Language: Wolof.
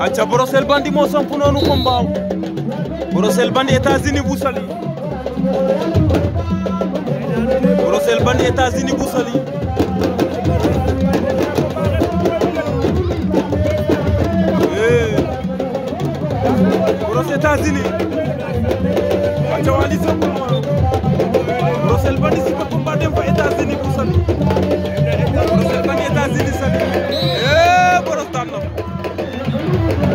aca Brossel Bandi moo samp noonu combat Brossel Bandi États-Unis bu Saly Brossel Bandi États-Unis bu Saly eh. Brossel États-Unis aca Wally samp Brossel Bandi si Thank you.